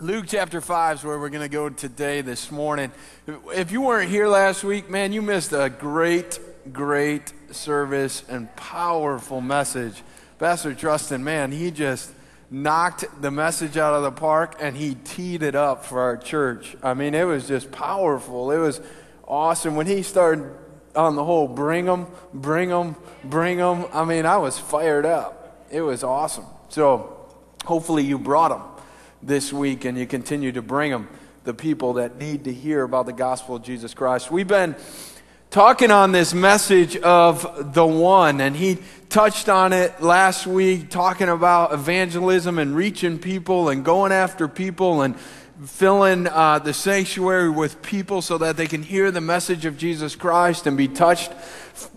Luke chapter 5 is where we're going to go today, this morning. If you weren't here last week, man, you missed a great, great service and powerful message. Pastor Trustin, man, he just knocked the message out of the park and he teed it up for our church. I mean, it was just powerful. It was awesome. When he started on the whole bring them, bring them, bring them, I mean, I was fired up. It was awesome. So hopefully you brought them this week and you continue to bring them the people that need to hear about the gospel of Jesus Christ. We've been talking on this message of the one, and he touched on it last week, talking about evangelism and reaching people and going after people and filling uh, the sanctuary with people so that they can hear the message of Jesus Christ and be touched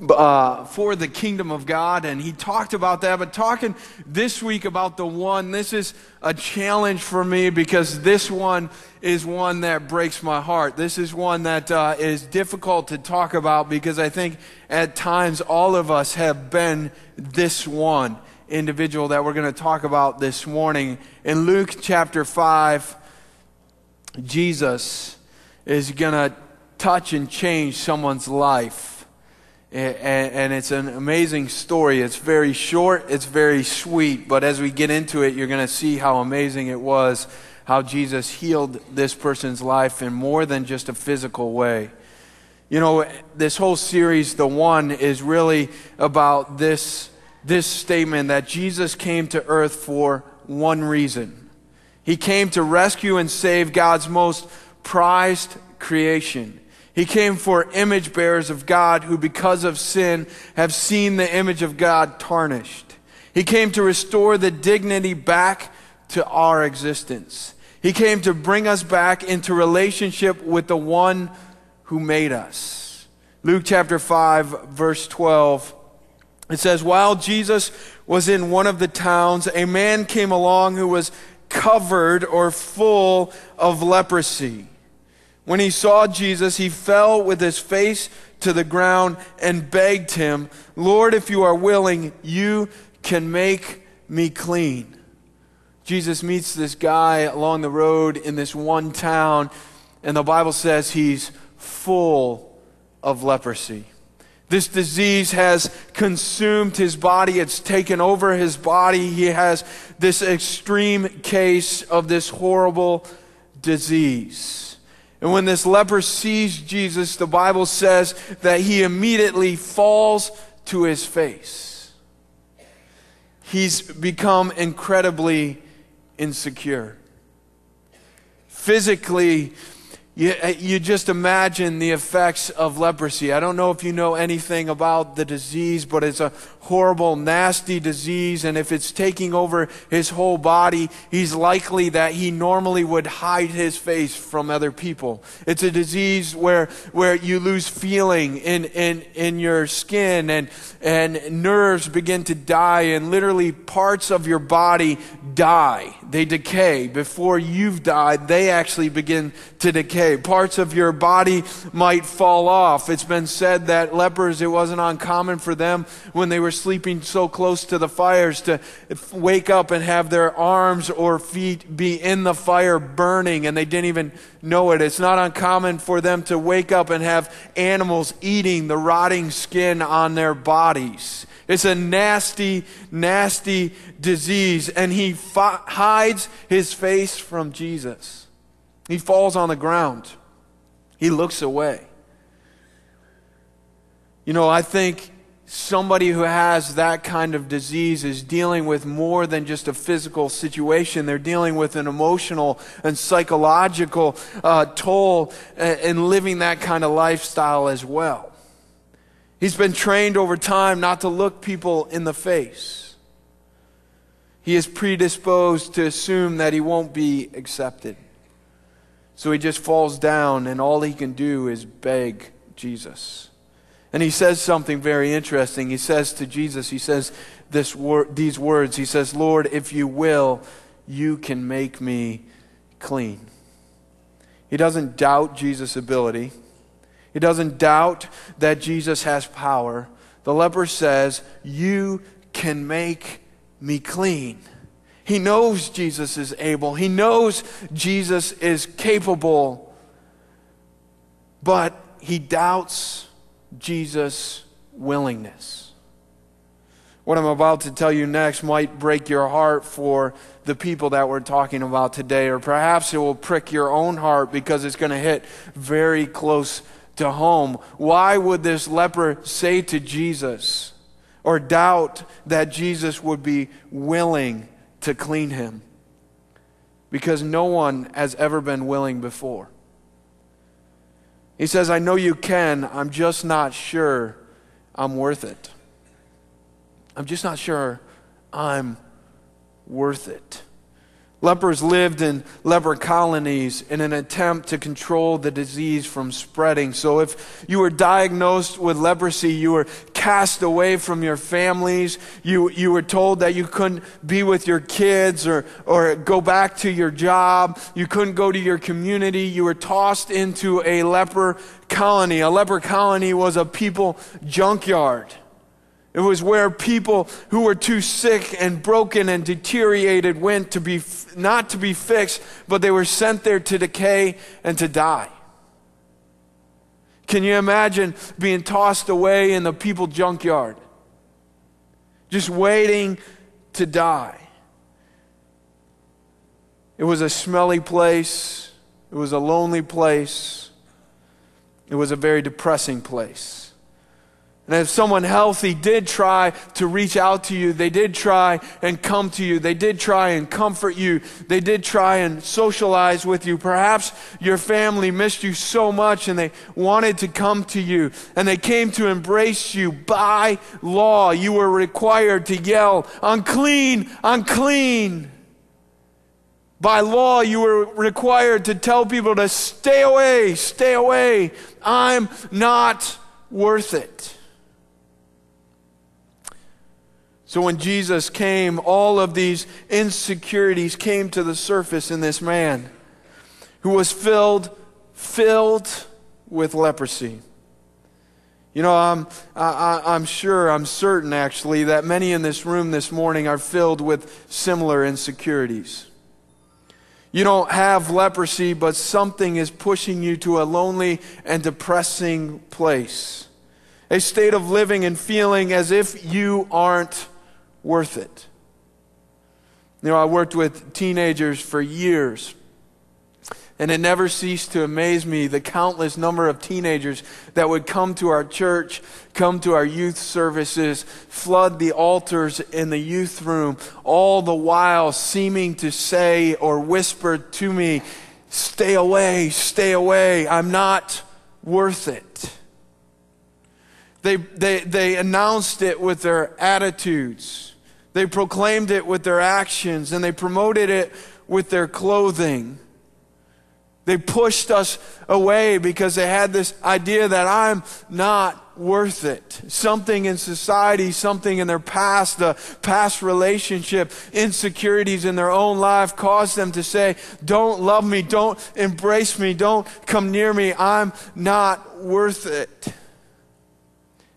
uh, for the kingdom of God. And he talked about that. But talking this week about the one, this is a challenge for me because this one is one that breaks my heart. This is one that uh, is difficult to talk about because I think at times all of us have been this one individual that we're going to talk about this morning. In Luke chapter 5, Jesus is going to touch and change someone's life. And, it's an amazing story. It's very short, it's very sweet, but as we get into it, you're going to see how amazing it was how Jesus healed this person's life in more than just a physical way. You know, this whole series, The One, is really about this, this statement that Jesus came to earth for one reason he came to rescue and save God's most prized creation. He came for image bearers of God who, because of sin, have seen the image of God tarnished. He came to restore the dignity back to our existence. He came to bring us back into relationship with the one who made us. Luke chapter 5, verse 12. It says, While Jesus was in one of the towns, a man came along who was covered or full of leprosy. When he saw Jesus, he fell with his face to the ground and begged him, Lord, if you are willing, you can make me clean. Jesus meets this guy along the road in this one town, and the Bible says he's full of leprosy. This disease has consumed his body. It's taken over his body. He has this extreme case of this horrible disease. And when this leper sees Jesus, the Bible says that he immediately falls to his face. He's become incredibly insecure. Physically, you, you just imagine the effects of leprosy. I don't know if you know anything about the disease, but it's a horrible, nasty disease. And if it's taking over his whole body, he's likely that he normally would hide his face from other people. It's a disease where, where you lose feeling in, in, in your skin and, and nerves begin to die and literally parts of your body die. They decay. Before you've died, they actually begin to decay. Parts of your body might fall off. It's been said that lepers, it wasn't uncommon for them when they were sleeping so close to the fires to wake up and have their arms or feet be in the fire burning and they didn't even know it. It's not uncommon for them to wake up and have animals eating the rotting skin on their bodies. It's a nasty, nasty disease, and he fi- hides his face from Jesus. He falls on the ground, he looks away. You know, I think somebody who has that kind of disease is dealing with more than just a physical situation. They're dealing with an emotional and psychological uh, toll in living that kind of lifestyle as well. He's been trained over time not to look people in the face. He is predisposed to assume that he won't be accepted. So he just falls down, and all he can do is beg Jesus. And he says something very interesting. He says to Jesus, he says this wor- these words. He says, Lord, if you will, you can make me clean. He doesn't doubt Jesus' ability. He doesn't doubt that Jesus has power. The leper says, You can make me clean. He knows Jesus is able, he knows Jesus is capable, but he doubts Jesus' willingness. What I'm about to tell you next might break your heart for the people that we're talking about today, or perhaps it will prick your own heart because it's going to hit very close to home. Why would this leper say to Jesus or doubt that Jesus would be willing to clean him? Because no one has ever been willing before. He says, I know you can, I'm just not sure I'm worth it. I'm just not sure I'm worth it. Lepers lived in leper colonies in an attempt to control the disease from spreading. So if you were diagnosed with leprosy, you were cast away from your families. You, you were told that you couldn't be with your kids or, or go back to your job. You couldn't go to your community. You were tossed into a leper colony. A leper colony was a people junkyard. It was where people who were too sick and broken and deteriorated went to be not to be fixed, but they were sent there to decay and to die. Can you imagine being tossed away in the people junkyard? Just waiting to die. It was a smelly place. It was a lonely place. It was a very depressing place. And if someone healthy did try to reach out to you, they did try and come to you, they did try and comfort you, they did try and socialize with you. Perhaps your family missed you so much and they wanted to come to you and they came to embrace you. By law, you were required to yell, unclean, unclean. By law, you were required to tell people to stay away, stay away. I'm not worth it. So when Jesus came, all of these insecurities came to the surface in this man who was filled, filled with leprosy. You know, I'm, I, I'm sure, I'm certain actually, that many in this room this morning are filled with similar insecurities. You don't have leprosy, but something is pushing you to a lonely and depressing place. A state of living and feeling as if you aren't worth it. You know, I worked with teenagers for years. And it never ceased to amaze me the countless number of teenagers that would come to our church, come to our youth services, flood the altars in the youth room, all the while seeming to say or whisper to me, Stay away, stay away, I'm not worth it. They, they, they announced it with their attitudes. They proclaimed it with their actions and they promoted it with their clothing. They pushed us away because they had this idea that I'm not worth it. Something in society, something in their past, a past relationship, insecurities in their own life caused them to say, Don't love me, don't embrace me, don't come near me, I'm not worth it.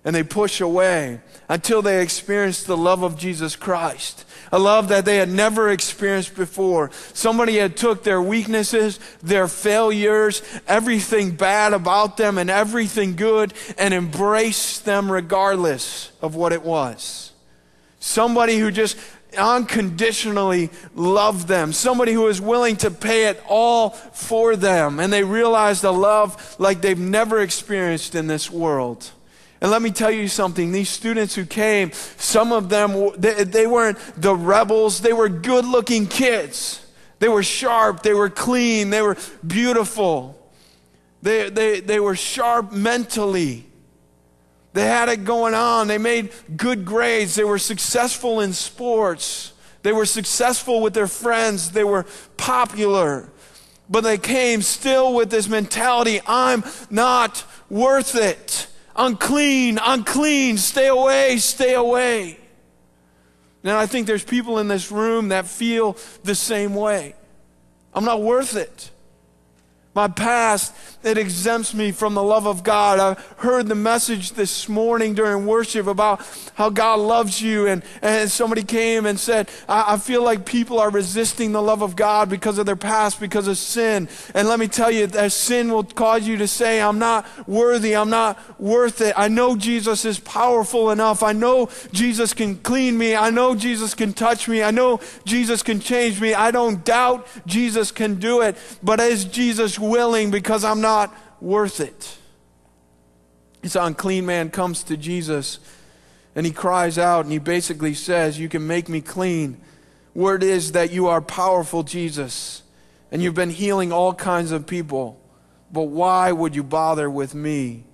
And they push away until they experienced the love of Jesus Christ. A love that they had never experienced before. Somebody had took their weaknesses, their failures, everything bad about them and everything good and embraced them regardless of what it was. Somebody who just unconditionally loved them. Somebody who was willing to pay it all for them. And they realized a love like they've never experienced in this world. And let me tell you something these students who came, some of them, they, they weren't the rebels, they were good looking kids. They were sharp, they were clean, they were beautiful. They, they, they were sharp mentally. They had it going on. They made good grades. They were successful in sports. They were successful with their friends. They were popular. But they came still with this mentality I'm not worth it. Unclean, unclean, stay away, stay away. Now, I think there's people in this room that feel the same way. I'm not worth it. My past, it exempts me from the love of God. I heard the message this morning during worship about how God loves you. And, and somebody came and said, I, I feel like people are resisting the love of God because of their past, because of sin. And let me tell you, that sin will cause you to say, I'm not worthy. I'm not worth it. I know Jesus is powerful enough. I know Jesus can clean me. I know Jesus can touch me. I know Jesus can change me. I don't doubt Jesus can do it. But is Jesus willing because I'm not worth it. This unclean man comes to Jesus and he cries out and he basically says, You can make me clean. Word is that you are powerful, Jesus, and you've been healing all kinds of people. But why would you bother with me?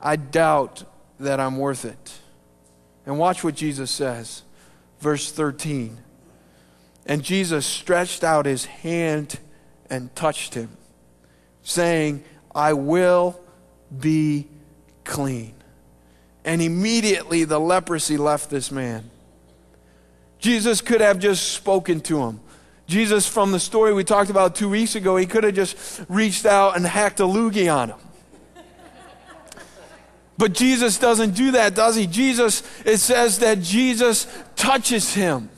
I doubt that I'm worth it. And watch what Jesus says. Verse 13. And Jesus stretched out his hand and touched him saying, I will be clean. And immediately the leprosy left this man. Jesus could have just spoken to him. Jesus, from the story we talked about two weeks ago, he could have just reached out and hacked a loogie on him. But Jesus doesn't do that, does he? Jesus, it says that Jesus touches him.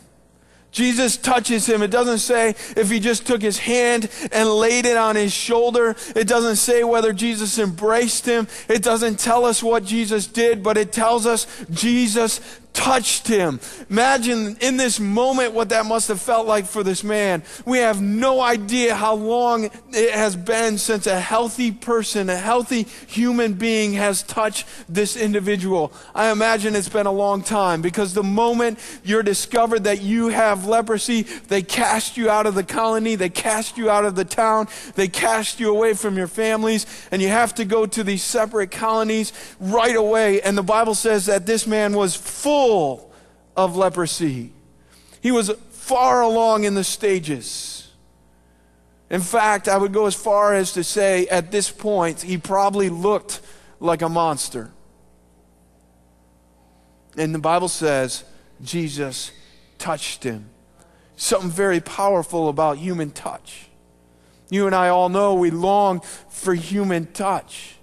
Jesus touches him. It doesn't say if he just took his hand and laid it on his shoulder. It doesn't say whether Jesus embraced him. It doesn't tell us what Jesus did, but it tells us Jesus touched him. Imagine in this moment what that must have felt like for this man. We have no idea how long it has been since a healthy person, a healthy human being has touched this individual. I imagine it's been a long time because the moment you're discovered that you have leprosy, they cast you out of the colony, they cast you out of the town, they cast you away from your families, and you have to go to these separate colonies right away. And the Bible says that this man was full full of leprosy. He was far along in the stages. In fact, I would go as far as to say at this point, he probably looked like a monster. And the Bible says Jesus touched him. Something very powerful about human touch. You and I all know we long for human touch.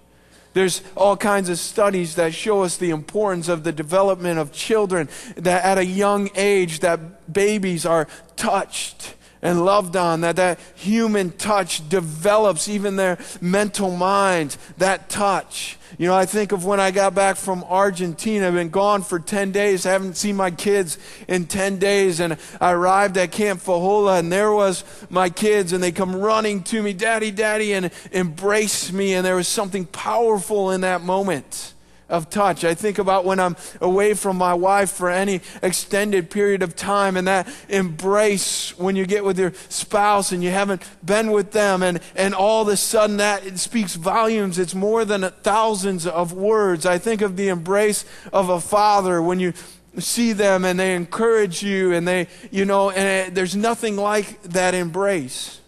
There's all kinds of studies that show us the importance of the development of children, that at a young age that babies are touched and loved on, that that human touch develops even their mental mind, that touch. You know, I think of when I got back from Argentina. I've been gone for 10 days. I haven't seen my kids in 10 days. And I arrived at Camp Fajola, and there was my kids, and they come running to me, Daddy, Daddy, and embrace me. And there was something powerful in that moment of touch. I think about when I'm away from my wife for any extended period of time and that embrace when you get with your spouse and you haven't been with them and, and all of a sudden that it speaks volumes. It's more than thousands of words. I think of the embrace of a father when you see them and they encourage you and they, you know, and it, there's nothing like that embrace.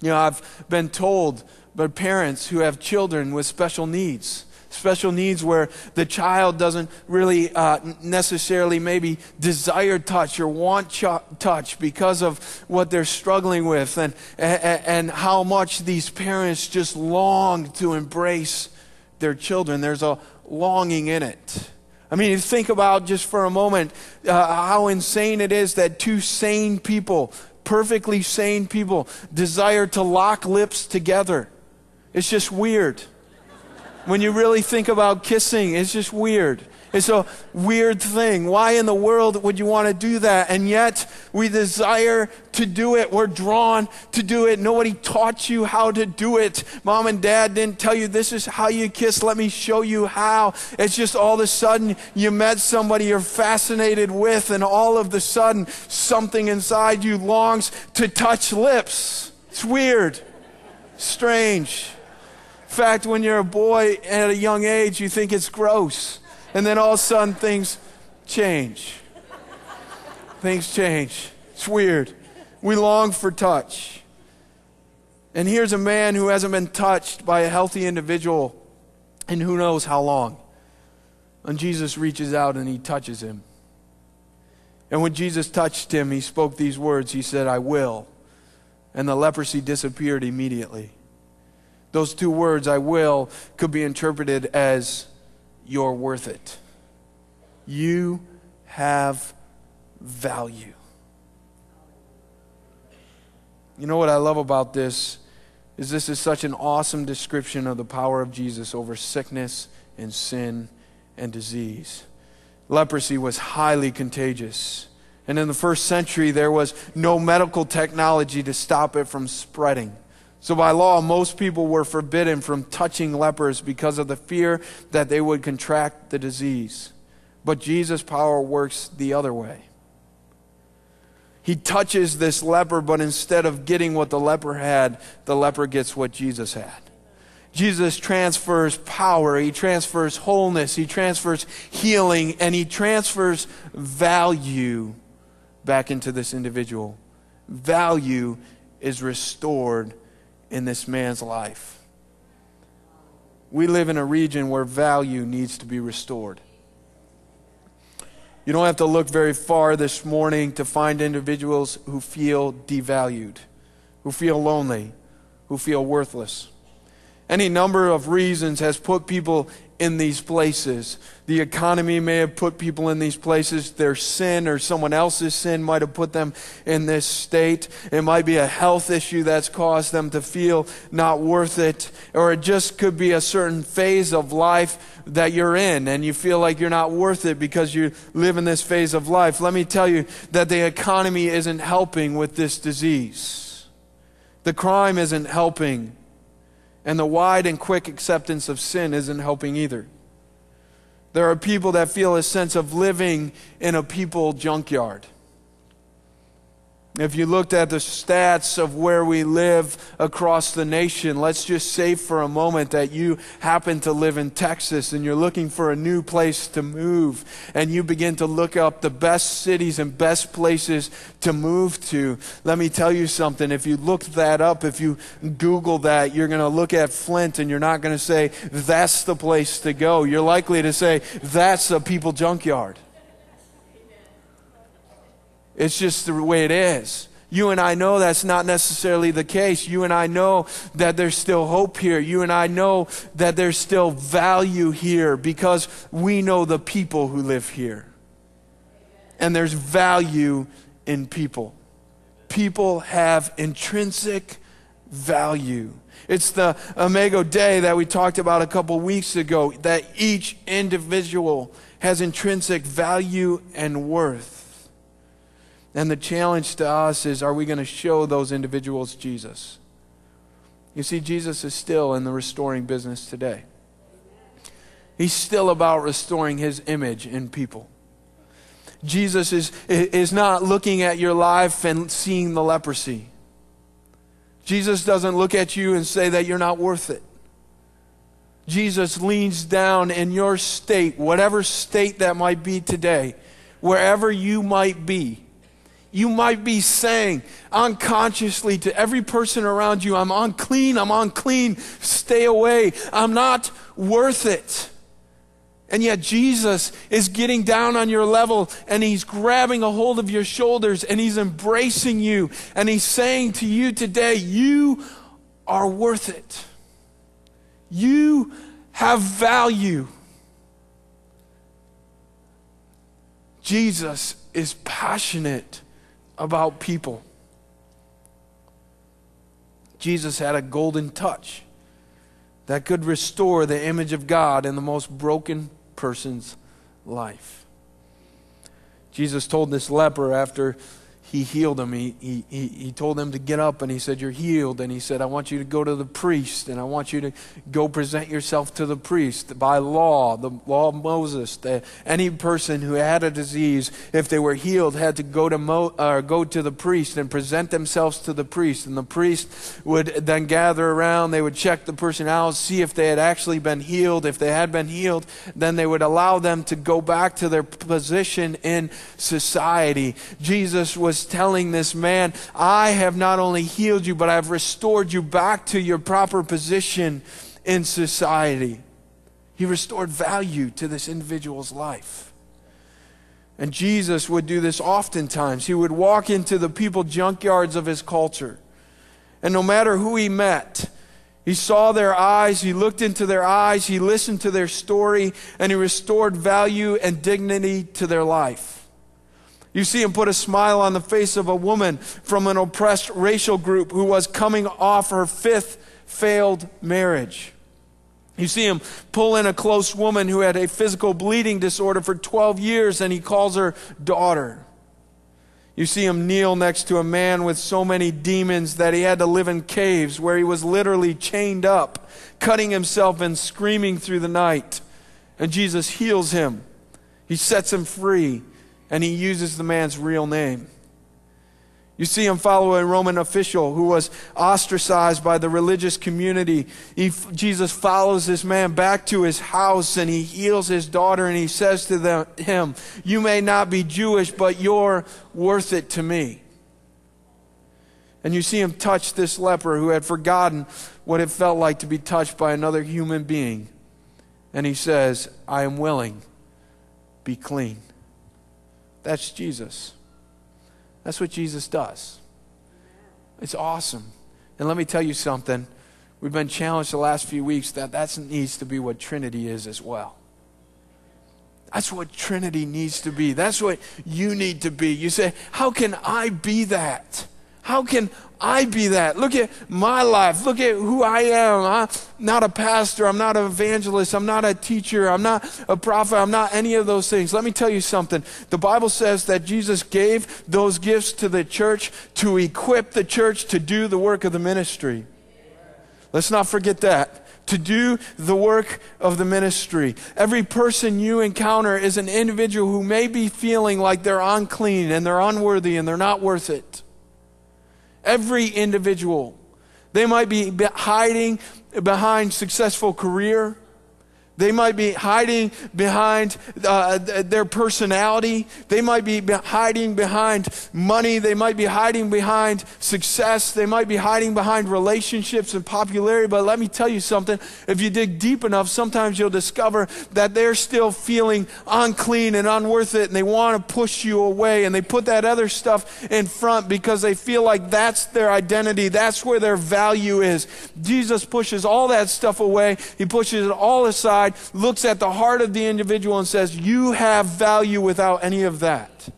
You know, I've been told by parents who have children with special needs special needs where the child doesn't really uh, necessarily maybe desire touch or want ch- touch because of what they're struggling with and, and, and how much these parents just long to embrace their children. There's a longing in it. I mean, you think about just for a moment uh, how insane it is that two sane people, perfectly sane people, desire to lock lips together. It's just weird when you really think about kissing, it's just weird. It's a weird thing. Why in the world would you want to do that? And yet, we desire to do it. We're drawn to do it. Nobody taught you how to do it. Mom and dad didn't tell you this is how you kiss. Let me show you how. It's just all of a sudden you met somebody you're fascinated with, and all of a sudden something inside you longs to touch lips. It's weird, strange fact, when you're a boy at a young age, you think it's gross. And then all of a sudden, things change. things change. It's weird. We long for touch. And here's a man who hasn't been touched by a healthy individual in who knows how long. And Jesus reaches out and he touches him. And when Jesus touched him, he spoke these words. He said, I will. And the leprosy disappeared immediately. Those two words, I will, could be interpreted as you're worth it. You have value. You know what I love about this is this is such an awesome description of the power of Jesus over sickness and sin and disease. Leprosy was highly contagious. And in the first century, there was no medical technology to stop it from spreading. So, by law, most people were forbidden from touching lepers because of the fear that they would contract the disease. But Jesus' power works the other way. He touches this leper, but instead of getting what the leper had, the leper gets what Jesus had. Jesus transfers power, he transfers wholeness, he transfers healing, and he transfers value back into this individual. Value is restored in this man's life. We live in a region where value needs to be restored. You don't have to look very far this morning to find individuals who feel devalued, who feel lonely, who feel worthless. Any number of reasons has put people in these places. The economy may have put people in these places. Their sin or someone else's sin might have put them in this state. It might be a health issue that's caused them to feel not worth it. Or it just could be a certain phase of life that you're in and you feel like you're not worth it because you live in this phase of life. Let me tell you that the economy isn't helping with this disease. The crime isn't helping and the wide and quick acceptance of sin isn't helping either. There are people that feel a sense of living in a people junkyard. If you looked at the stats of where we live across the nation, let's just say for a moment that you happen to live in Texas and you're looking for a new place to move, and you begin to look up the best cities and best places to move to. Let me tell you something. If you look that up, if you Google that, you're going to look at Flint and you're not going to say, that's the place to go. You're likely to say, that's a people junkyard. It's just the way it is. You and I know that's not necessarily the case. You and I know that there's still hope here. You and I know that there's still value here because we know the people who live here. And there's value in people. People have intrinsic value. It's the Imago Dei that we talked about a couple weeks ago, that each individual has intrinsic value and worth. And the challenge to us is are we going to show those individuals Jesus? You see, Jesus is still in the restoring business today. He's still about restoring his image in people. Jesus is, is not looking at your life and seeing the leprosy. Jesus doesn't look at you and say that you're not worth it. Jesus leans down in your state, whatever state that might be today, wherever you might be you might be saying unconsciously to every person around you, I'm unclean, I'm unclean, stay away, I'm not worth it. And yet Jesus is getting down on your level and he's grabbing a hold of your shoulders and he's embracing you and he's saying to you today, You are worth it. You have value. Jesus is passionate about people. Jesus had a golden touch that could restore the image of God in the most broken person's life. Jesus told this leper after he healed him. He, he, he told him to get up and he said, You're healed. And he said, I want you to go to the priest and I want you to go present yourself to the priest. By law, the law of Moses, the, any person who had a disease, if they were healed, had to go to, Mo, uh, go to the priest and present themselves to the priest. And the priest would then gather around, they would check the person out, see if they had actually been healed. If they had been healed, then they would allow them to go back to their position in society. Jesus was was telling this man, I have not only healed you, but I've restored you back to your proper position in society. He restored value to this individual's life. And Jesus would do this oftentimes. He would walk into the people junkyards of his culture. And no matter who he met, He saw their eyes, he looked into their eyes, he listened to their story, and he restored value and dignity to their life. You see him put a smile on the face of a woman from an oppressed racial group who was coming off her fifth failed marriage. You see him pull in a close woman who had a physical bleeding disorder for 12 years, and he calls her daughter. You see him kneel next to a man with so many demons that he had to live in caves where he was literally chained up, cutting himself and screaming through the night. And Jesus heals him. He sets him free, and he uses the man's real name. You see him follow a Roman official who was ostracized by the religious community. He, Jesus follows this man back to his house and he heals his daughter and he says to them, him, You may not be Jewish, but you're worth it to me. And you see him touch this leper who had forgotten what it felt like to be touched by another human being. And he says, I am willing, be clean. That's Jesus. That's what Jesus does. It's awesome. And let me tell you something. We've been challenged the last few weeks that that needs to be what Trinity is as well. That's what Trinity needs to be. That's what you need to be. You say, How can I be that? How can I be that? Look at my life. Look at who I am. I'm not a pastor. I'm not an evangelist. I'm not a teacher. I'm not a prophet. I'm not any of those things. Let me tell you something. The Bible says that Jesus gave those gifts to the church to equip the church to do the work of the ministry. Let's not forget that to do the work of the ministry. Every person you encounter is an individual who may be feeling like they're unclean and they're unworthy and they're not worth it. Every individual. They might be hiding behind successful career. They might be hiding behind uh, their personality. They might be hiding behind money. They might be hiding behind success. They might be hiding behind relationships and popularity. But let me tell you something. If you dig deep enough, sometimes you'll discover that they're still feeling unclean and unworth it, and they want to push you away. And they put that other stuff in front because they feel like that's their identity. That's where their value is. Jesus pushes all that stuff away. He pushes it all aside looks at the heart of the individual and says, You have value without any of that.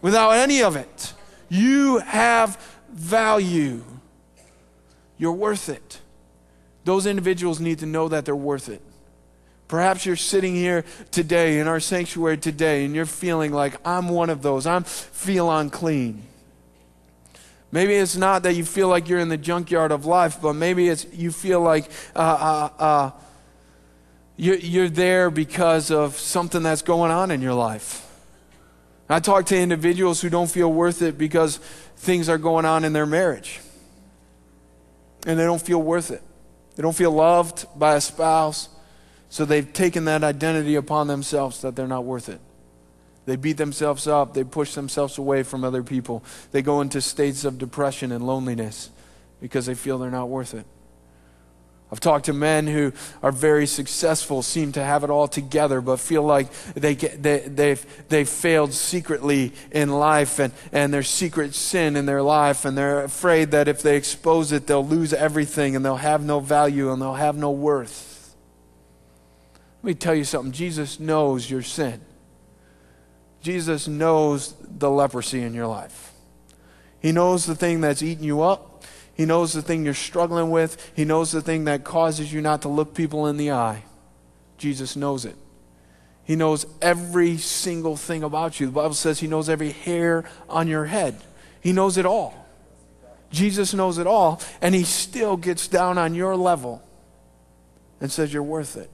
Without any of it. You have value. You're worth it. Those individuals need to know that they're worth it. Perhaps you're sitting here today in our sanctuary today and you're feeling like I'm one of those. I'm feel unclean. Maybe it's not that you feel like you're in the junkyard of life, but maybe it's you feel like uh, uh, uh, you're, you're there because of something that's going on in your life. I talk to individuals who don't feel worth it because things are going on in their marriage. And they don't feel worth it. They don't feel loved by a spouse. So they've taken that identity upon themselves that they're not worth it. They beat themselves up. They push themselves away from other people. They go into states of depression and loneliness because they feel they're not worth it. I've talked to men who are very successful, seem to have it all together, but feel like they, they, they've, they've failed secretly in life and, and there's secret sin in their life, and they're afraid that if they expose it, they'll lose everything and they'll have no value and they'll have no worth. Let me tell you something Jesus knows your sin, Jesus knows the leprosy in your life. He knows the thing that's eating you up. He knows the thing you're struggling with. He knows the thing that causes you not to look people in the eye. Jesus knows it. He knows every single thing about you. The Bible says He knows every hair on your head. He knows it all. Jesus knows it all, and He still gets down on your level and says, You're worth it.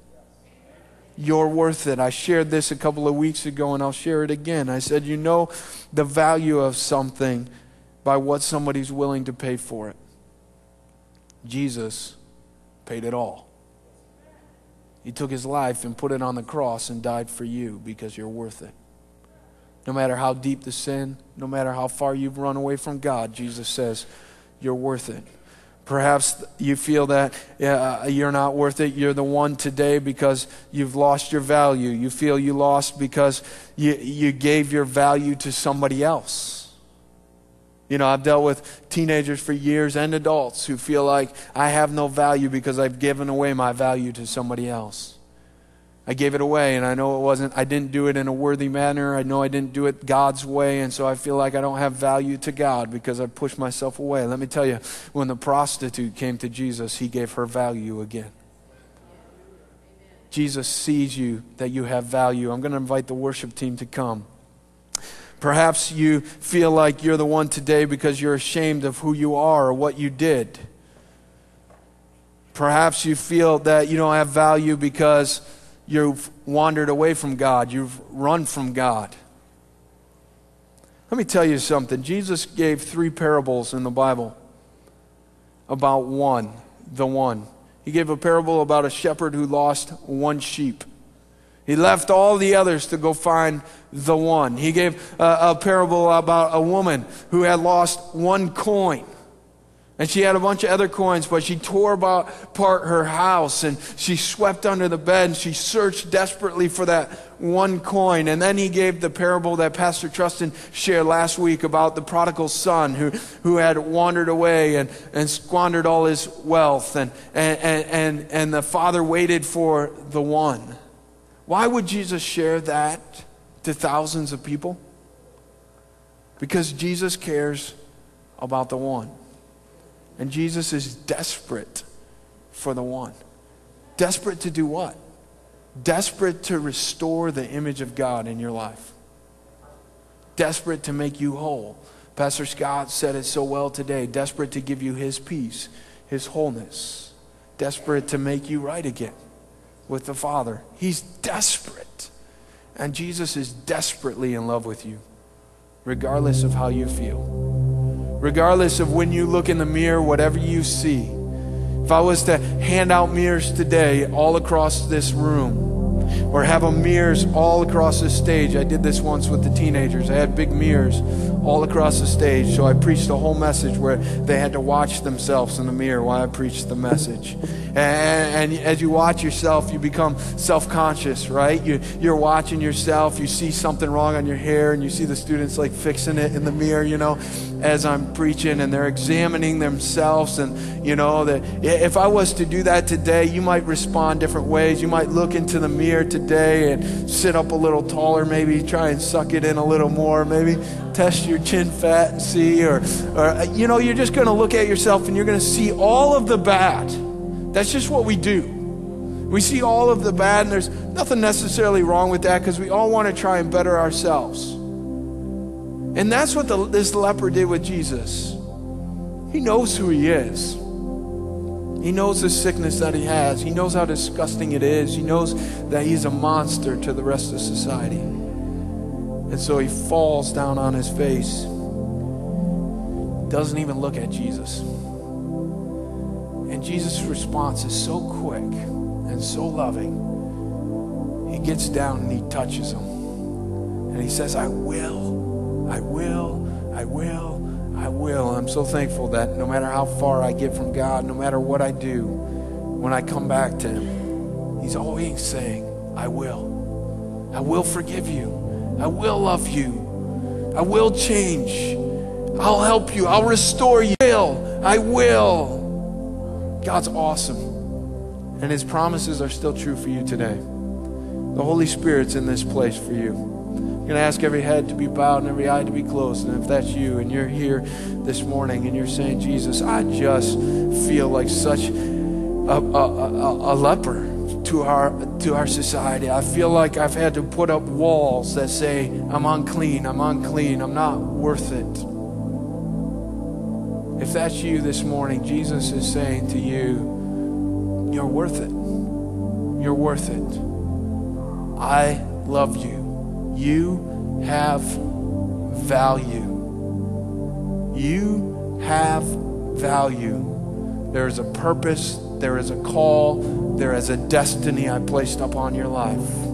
You're worth it. I shared this a couple of weeks ago, and I'll share it again. I said, You know the value of something by what somebody's willing to pay for it. Jesus paid it all. He took his life and put it on the cross and died for you because you're worth it. No matter how deep the sin, no matter how far you've run away from God, Jesus says, you're worth it. Perhaps you feel that uh, you're not worth it. You're the one today because you've lost your value. You feel you lost because you, you gave your value to somebody else. You know, I've dealt with teenagers for years and adults who feel like I have no value because I've given away my value to somebody else. I gave it away, and I know it wasn't, I didn't do it in a worthy manner. I know I didn't do it God's way, and so I feel like I don't have value to God because I pushed myself away. Let me tell you, when the prostitute came to Jesus, he gave her value again. Jesus sees you, that you have value. I'm going to invite the worship team to come. Perhaps you feel like you're the one today because you're ashamed of who you are or what you did. Perhaps you feel that you don't have value because You've wandered away from God. You've run from God. Let me tell you something. Jesus gave three parables in the Bible about one, the one. He gave a parable about a shepherd who lost one sheep. He left all the others to go find the one. He gave a, a parable about a woman who had lost one coin. And she had a bunch of other coins, but she tore apart her house and she swept under the bed and she searched desperately for that one coin. And then he gave the parable that Pastor Trustin shared last week about the prodigal son who, who had wandered away and, and squandered all his wealth. And, and, and, and the father waited for the one. Why would Jesus share that to thousands of people? Because Jesus cares about the one. And Jesus is desperate for the one. Desperate to do what? Desperate to restore the image of God in your life. Desperate to make you whole. Pastor Scott said it so well today. Desperate to give you his peace, his wholeness. Desperate to make you right again with the Father. He's desperate. And Jesus is desperately in love with you, regardless of how you feel regardless of when you look in the mirror, whatever you see. If I was to hand out mirrors today all across this room, or have a mirrors all across the stage. I did this once with the teenagers. I had big mirrors all across the stage. So I preached a whole message where they had to watch themselves in the mirror while I preached the message. And, and as you watch yourself, you become self conscious, right? You, you're watching yourself, you see something wrong on your hair, and you see the students like fixing it in the mirror, you know, as I'm preaching, and they're examining themselves. And, you know, that if I was to do that today, you might respond different ways. You might look into the mirror today and sit up a little taller, maybe try and suck it in a little more, maybe test your chin fat and see, or, or you know, you're just going to look at yourself and you're going to see all of the bad. That's just what we do. We see all of the bad, and there's nothing necessarily wrong with that because we all want to try and better ourselves. And that's what the, this leper did with Jesus. He knows who he is. He knows the sickness that he has. He knows how disgusting it is. He knows that he's a monster to the rest of society. And so he falls down on his face, doesn't even look at Jesus. And Jesus' response is so quick and so loving. He gets down and he touches him. And he says, I will, I will, I will, I will. I'm so thankful that no matter how far I get from God, no matter what I do, when I come back to Him, He's always saying, I will. I will forgive you. I will love you. I will change. I'll help you. I'll restore you. I will. I will. God's awesome. And His promises are still true for you today. The Holy Spirit's in this place for you I'm going to ask every head to be bowed and every eye to be closed. And if that's you and you're here this morning and you're saying, Jesus, I just feel like such a, a, a, a leper to our to our society. I feel like I've had to put up walls that say I'm unclean, I'm unclean, I'm not worth it. If that's you this morning, Jesus is saying to you, you're worth it. You're worth it. I love you. You have value. You have value. There is a purpose, there is a call, there is a destiny I placed upon your life.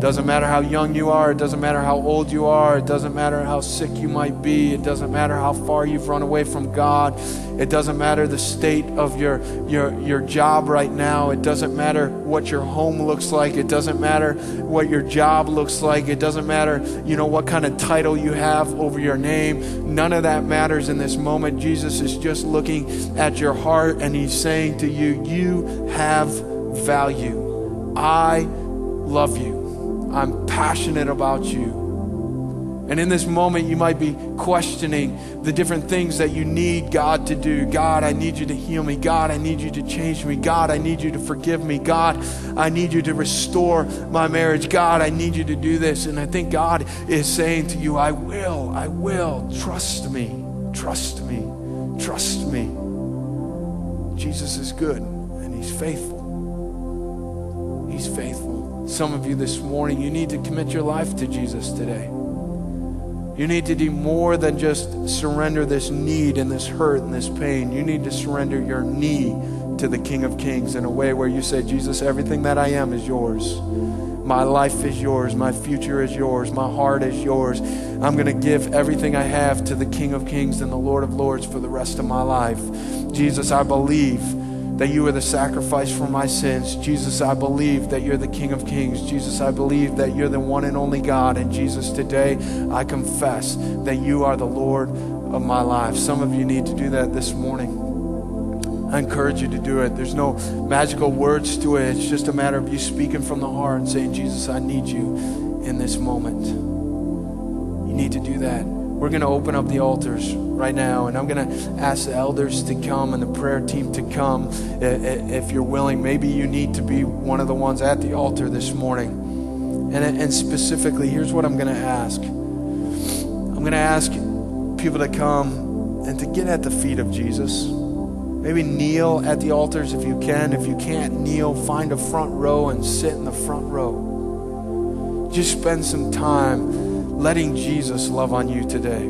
Doesn't matter how young you are, it doesn't matter how old you are, it doesn't matter how sick you might be, it doesn't matter how far you've run away from God, it doesn't matter the state of your, your, your job right now, it doesn't matter what your home looks like, it doesn't matter what your job looks like, it doesn't matter, you know, what kind of title you have over your name. None of that matters in this moment. Jesus is just looking at your heart and he's saying to you, You have value. I love you. I'm passionate about you. And in this moment, you might be questioning the different things that you need God to do. God, I need you to heal me. God, I need you to change me. God, I need you to forgive me. God, I need you to restore my marriage. God, I need you to do this. And I think God is saying to you, I will, I will. Trust me, trust me, trust me. Jesus is good and He's faithful. He's faithful. Some of you this morning, you need to commit your life to Jesus today. You need to do more than just surrender this need and this hurt and this pain. You need to surrender your knee to the King of Kings in a way where you say, Jesus, everything that I am is yours. My life is yours. My future is yours. My heart is yours. I'm going to give everything I have to the King of Kings and the Lord of Lords for the rest of my life. Jesus, I believe that you are the sacrifice for my sins. Jesus, I believe that you're the King of Kings. Jesus, I believe that you're the one and only God. And Jesus, today I confess that you are the Lord of my life. Some of you need to do that this morning. I encourage you to do it. There's no magical words to it. It's just a matter of you speaking from the heart and saying, Jesus, I need you in this moment. You need to do that. We're going to open up the altars right now, and I'm going to ask the elders to come and the prayer team to come if you're willing. Maybe you need to be one of the ones at the altar this morning. And, and specifically, here's what I'm going to ask I'm going to ask people to come and to get at the feet of Jesus. Maybe kneel at the altars if you can. If you can't kneel, find a front row and sit in the front row. Just spend some time letting Jesus love on you today.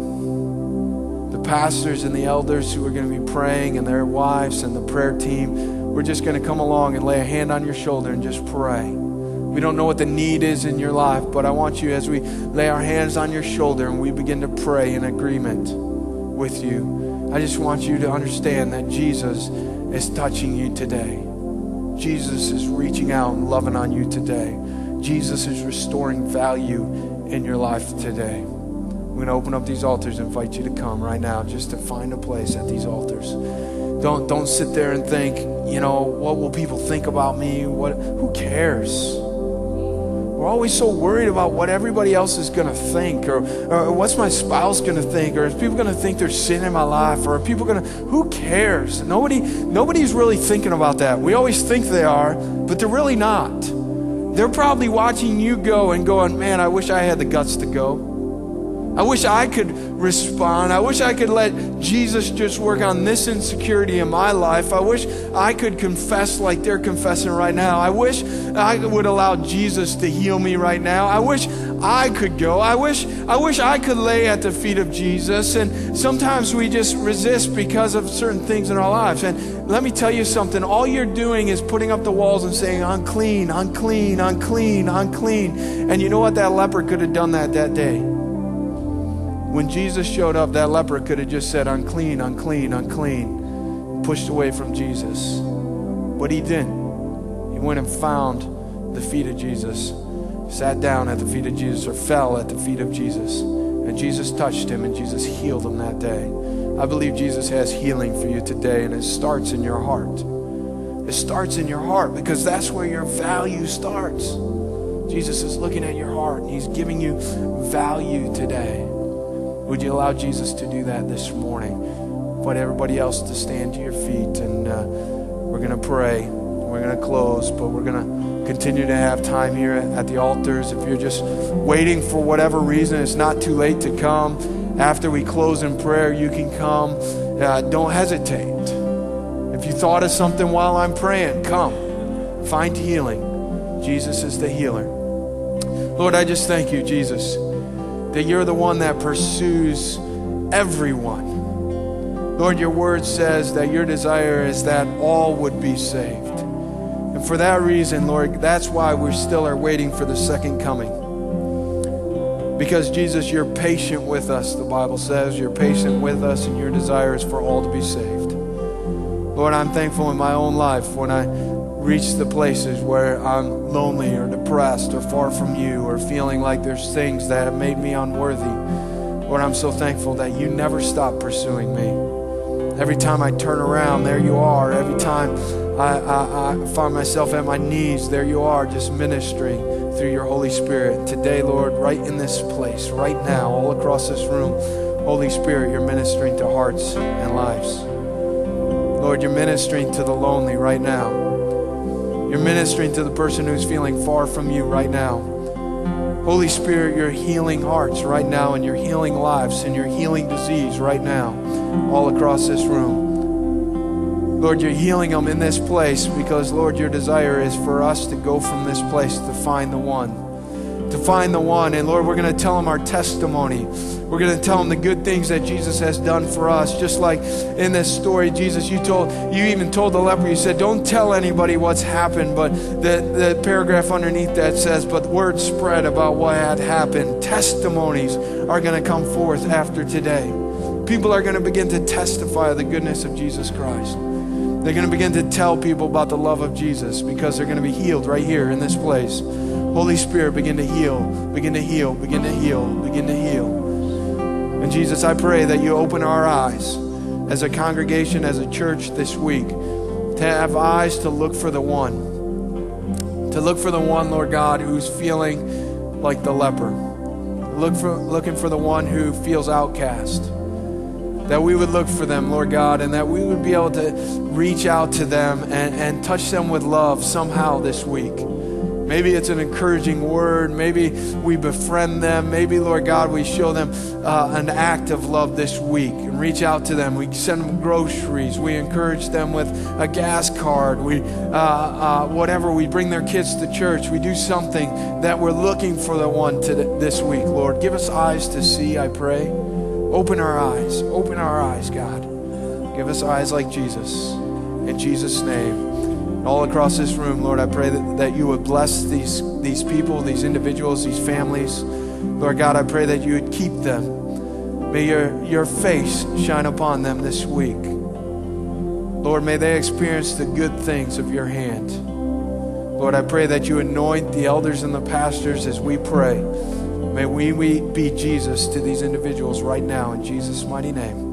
The pastors and the elders who are going to be praying and their wives and the prayer team, we're just going to come along and lay a hand on your shoulder and just pray. We don't know what the need is in your life, but I want you, as we lay our hands on your shoulder and we begin to pray in agreement with you, I just want you to understand that Jesus is touching you today. Jesus is reaching out and loving on you today. Jesus is restoring value in your life today. We're going to open up these altars and invite you to come right now just to find a place at these altars. Don't, don't sit there and think, you know, what will people think about me? What, who cares? We're always so worried about what everybody else is going to think, or, or what's my spouse going to think, or is people going to think there's sin in my life, or are people going to, who cares? Nobody, nobody's really thinking about that. We always think they are, but they're really not. They're probably watching you go and going, man, I wish I had the guts to go. I wish I could respond. I wish I could let Jesus just work on this insecurity in my life. I wish I could confess like they're confessing right now. I wish I would allow Jesus to heal me right now. I wish I could go. I wish I wish I could lay at the feet of Jesus. And sometimes we just resist because of certain things in our lives. And let me tell you something. All you're doing is putting up the walls and saying, unclean, unclean, unclean, unclean. And you know what? That leper could have done that that day. When Jesus showed up, that leper could have just said, unclean, unclean, unclean, pushed away from Jesus. But he didn't. He went and found the feet of Jesus sat down at the feet of Jesus or fell at the feet of Jesus. And Jesus touched him and Jesus healed him that day. I believe Jesus has healing for you today, and it starts in your heart. It starts in your heart because that's where your value starts. Jesus is looking at your heart and he's giving you value today. Would you allow Jesus to do that this morning? Invite everybody else to stand to your feet and uh, we're going to pray. We're going to close, but we're going to continue to have time here at the altars. If you're just waiting for whatever reason, it's not too late to come. After we close in prayer, you can come. Uh, don't hesitate. If you thought of something while I'm praying, come. Find healing. Jesus is the healer. Lord, I just thank you, Jesus, that you're the one that pursues everyone. Lord, your word says that your desire is that all would be saved. And for that reason, Lord, that's why we still are waiting for the second coming. Because, Jesus, you're patient with us, the Bible says. You're patient with us, and your desire is for all to be saved. Lord, I'm thankful in my own life when I reach the places where I'm lonely or depressed or far from you or feeling like there's things that have made me unworthy. Lord, I'm so thankful that you never stop pursuing me. Every time I turn around, there you are. Every time I, I, I find myself at my knees, there you are, just ministering through your Holy Spirit. Today, Lord, right in this place, right now, all across this room, Holy Spirit, you're ministering to hearts and lives. Lord, you're ministering to the lonely right now. You're ministering to the person who's feeling far from you right now. Holy Spirit, you're healing hearts right now, and you're healing lives, and you're healing disease right now, all across this room. Lord, you're healing them in this place because, Lord, your desire is for us to go from this place to find the one. Find the one. And Lord, we're going to tell them our testimony. We're going to tell them the good things that Jesus has done for us. Just like in this story, Jesus, you told, you even told the leper, you said, don't tell anybody what's happened. But the, the paragraph underneath that says, but word spread about what had happened. Testimonies are going to come forth after today. People are going to begin to testify of the goodness of Jesus Christ. They're going to begin to tell people about the love of Jesus because they're going to be healed right here in this place. Holy Spirit, begin to heal, begin to heal, begin to heal, begin to heal. And Jesus, I pray that you open our eyes as a congregation, as a church this week, to have eyes to look for the one. To look for the one, Lord God, who's feeling like the leper. Look for, looking for the one who feels outcast that we would look for them, Lord God, and that we would be able to reach out to them and, and touch them with love somehow this week. Maybe it's an encouraging word. Maybe we befriend them. Maybe, Lord God, we show them uh, an act of love this week and reach out to them. We send them groceries. We encourage them with a gas card. We, uh, uh, whatever, we bring their kids to church. We do something that we're looking for the one to this week, Lord. Give us eyes to see, I pray. Open our eyes. Open our eyes, God. Give us eyes like Jesus. In Jesus' name. All across this room, Lord, I pray that, that you would bless these, these people, these individuals, these families. Lord God, I pray that you would keep them. May your, your face shine upon them this week. Lord, may they experience the good things of your hand. Lord, I pray that you anoint the elders and the pastors as we pray. May we, we be Jesus to these individuals right now in Jesus' mighty name.